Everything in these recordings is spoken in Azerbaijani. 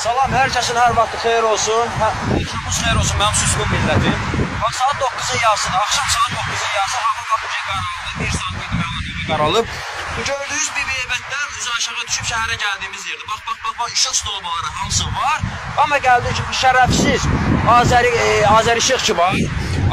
Salam, hər kəsin hər vaxtı xeyir olsun. Hə, Axşamınız xeyir olsun mənim susqun millətim. Bax saat 9-un yarısıdır. Axşam saat 9-un yarısı hava vaxtca qaraldı. 1 saat hava qaralıb. Bu gördüyünüz BB-bətlər üzü aşağı düşüb şəhərə gəldiyimiz yerdir. Bax, bax, bax, bax, işıq stolbaları hamısı var. Amma gəldi ki, bu şərəfsiz Azəri e, Azəri Şeyx ki var.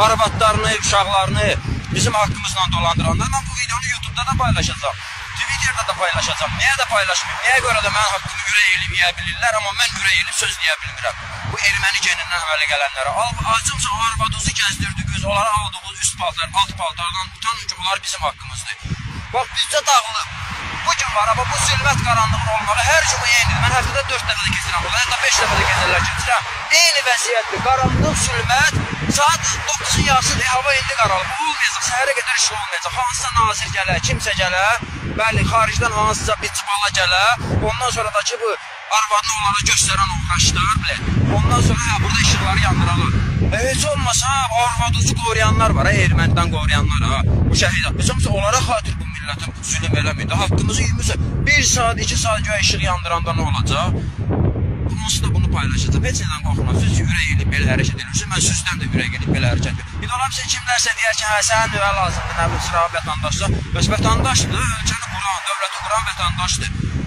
Arvadlarını, uşaqlarını bizim haqqımızla dolandıranlar. Mən bu videonu YouTube-da da paylaşacağam. Twitter'da da paylaşacağam. Niyə də paylaşmayım? Niyə görə də mənim haqqımı ürək elib yeyə bilirlər, amma mən ürək elib söz deyə bilmirəm. Bu erməni genindən əmələ gələnlərə. Al, acımsa arvaduzu gəzdirdiniz, onlara aldığınız üst paltar, alt paltardan utanın ki, bunlar bizim haqqımızdır. Bax, bizcə dağılıb. Var, amma bu zülmət qaranlığın olmağı hər cümə eynidir. Mən həftədə 4 dəfə də keçirəm, hətta 5 dəfə də keçirlər keçirəm. Eyni vəziyyətdir. Qaranlıq, zülmət, saat 9-un yarısıdır, hava indi qaralıb. Olmayacaq, səhərə qədər iş olmayacaq. Hansısa nazir gələ, kimsə gələ, bəli, xaricdən hansısa bir çıbala gələ, ondan sonra da ki, bu arvadını onlara göstərən o xaçlar, bilə. Ondan sonra hə, burada işıqları yandıralım. E, heç olmasa arvaducu qoruyanlar var, ha, ermənidən qoruyanlar, ha. Bu şəhid, olmasa onlara xatir millətin zülm eləmir. Haqqımızı yemizsə 1 saat, 2 saat göyə işıq yandıranda nə olacaq? Onsuz da bunu paylaşacaq. Heç nədən qorxmaz. Siz ürək elib belə hərəkət edirsiniz. Mən sizdən də ürək elib belə hərəkət edirəm. Bir olam sizin kimlərsə deyər ki, hə, sənin nüvə lazımdır, nə bilim, sıra vətəndaşsa. Bəs vətəndaşdır, ölkəni quran, dövləti quran vətəndaşdır.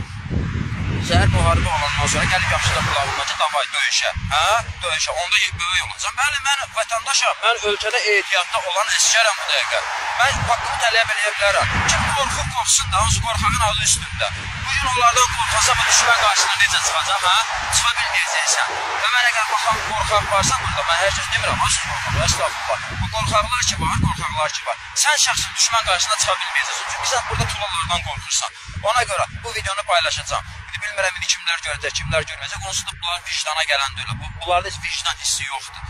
Səhər müharibə olandan sonra gəlib yaxşı da qulağımdan ki, davay döyüşə. Hə? Döyüşə. Onda böyük olacam. Bəli, mən vətəndaşam. Mən ölkədə ehtiyatda olan əskərəm bu dəqiqə. Mən haqqımı tələb eləyə bilərəm. Kim qorxub qorxsun da, hansı qorxağın adı üstündə. Bu gün onlardan qorxasa bu düşmən qarşısına necə çıxacaq, hə? Çıxa bilməyəcəksən. Və mən əgər baxan qorxaq varsa burada, mən hər kəs demirəm, ha, siz qorxaq, əstəğfurullah. Bu qorxaqlar ki var, qorxaqlar ki var. Sən şəxsən düşmən qarşısına çıxa bilməyəcəksən. Çünki sən burada tulalardan qorxursan. Ona görə bu videonu paylaşacağam bilmirəm indi kimlər görəcək, kimlər görməyəcək. Onsuz da bunlar vicdana gələn deyil. Bu, bunlarda heç vicdan hissi yoxdur.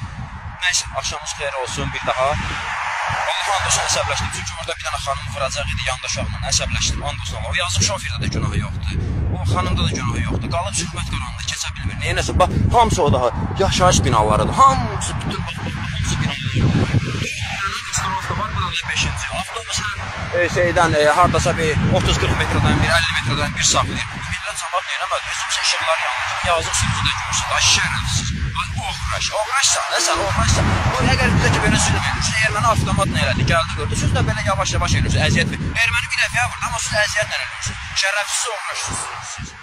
Nəysə, axşamınız xeyir olsun bir daha. Allah and olsun əsəbləşdim. Çünki orada bir dənə xanım vuracaq idi yanda uşaqla. Əsəbləşdim. And olsun Allah. O yazıq şofördə də günahı yoxdur. O xanımda da günahı yoxdur. Qalıb söhbət qaranlığında keçə bilmir. Niyə nəsə bax hamısı o daha yaşayış binalarıdır. Hamısı bütün hamısı binalar. 65-ci avtobusa e, şeydən e, hardasa bir 30-40 metrdən bir, 50 metrdən bir saxlayır. Bu millət cavab verəmədi. Özümüzə işıqlar yandı. Yazıq sürücüdə görürsən, ay şərəfsiz. Ay oğraş, oğraşsan, nə sən oğraşsan. Bu nə qəribdə ki, belə zülm edirsən. Erməni avtomatla elədi, gəldi gördü. Siz də belə yavaş-yavaş eləyirsiniz, əziyyət verir. Erməni bir dəfəyə vurdu, amma siz əziyyətlə eləyirsiniz. Şərəfsiz oğraşsınız siz.